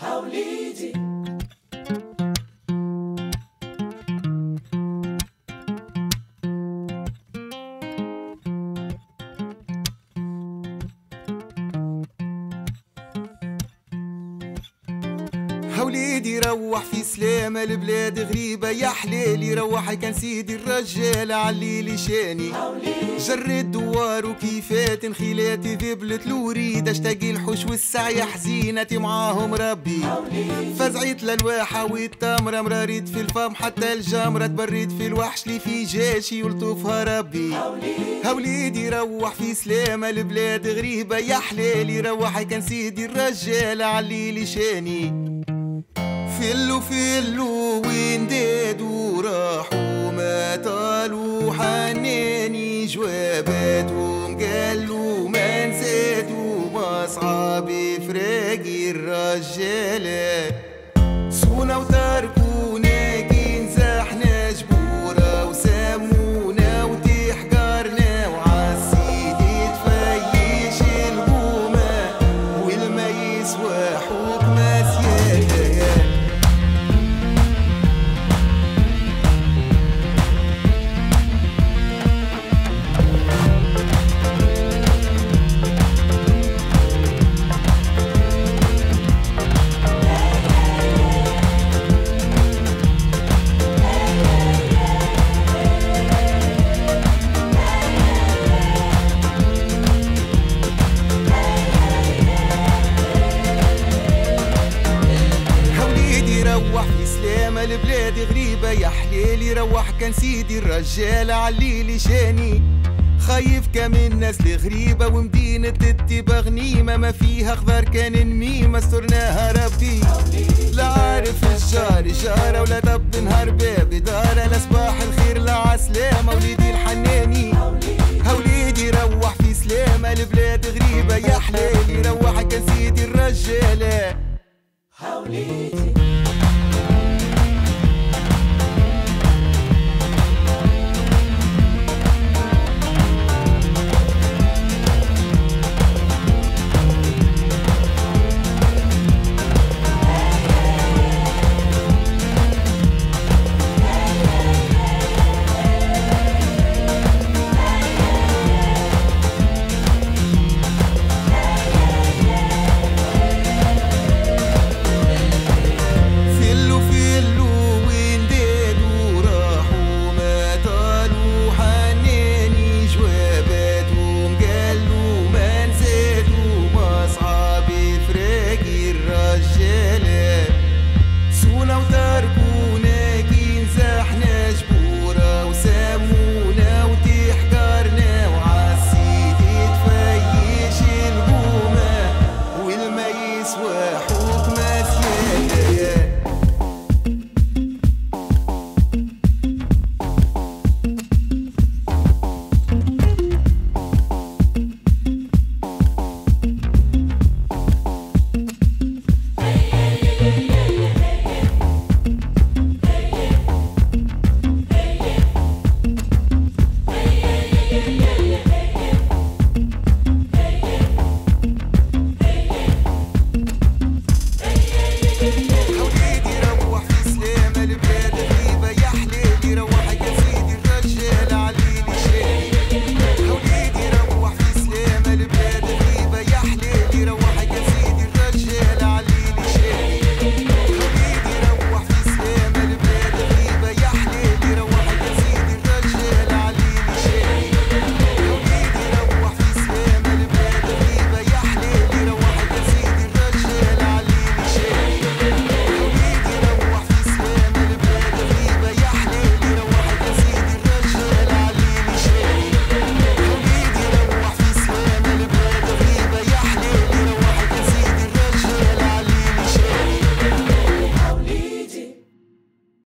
Raulide. وليدي روح في سلامة. البلاد غريبة يا حليلي روح كان سيدي الرجال عليلي شاني جرد دوار وكيفات انخيلاتي ذبلت الوريد. اشتاقي الحوش والسعي حزينتي معاهم ربي. فزعيت للواحة والتمرة مراريت في الفم حتى الجمرة. تبريت في الوحش اللي في جيشي ولطفها ربي. هوليدي روح في سلامة. البلاد غريبة يا حليلي روح كان سيدي الرجال عليلي شاني فلو فلو وين دادوا راحوا ما طالوا حناني جواباتهم قالوا ما نسيتوا مصعب فراقي الرجالة غريبة يا حليلي روح كان سيدي الرجال عليلي شاني خايف كم الناس الغريبة ومدينة التبا غنيمة ما فيها خضار كان نميمة استرناها ربي. لا عارف الجار جارة ولا دب نهار باب دارة. لا صباح الخير لا عسلامة. وليدي الحناني هوليدي روح في سلامة. البلاد غريبة يا حليلي روح كان سيدي الرجالة. حوليدي